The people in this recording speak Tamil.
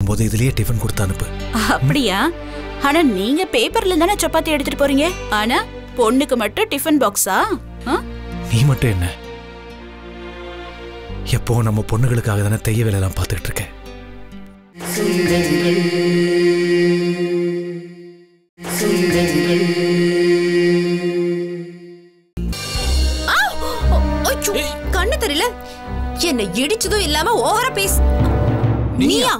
போது இதுலயே டிஃபன் கொடுத்து அனுப்பு. அப்படியா? ஆனா நீங்க பேப்பர்ல தானே சப்பாத்தி எடுத்துட்டு போறீங்க? ஆனா பொண்ணுக்கு மட்டும் டிஃபன் பாக்ஸா நீ மட்டும் என்ன? எப்போ நம்ம பொண்ணுகளுக்காக தானே தைய வேலையெல்லாம் பார்த்துக்கிட்டு இருக்கேன் ஐயோ, கண்ணு தெரியல என்ன இடிச்சதும் இல்லாம ஓவரா பேசு. நீயா?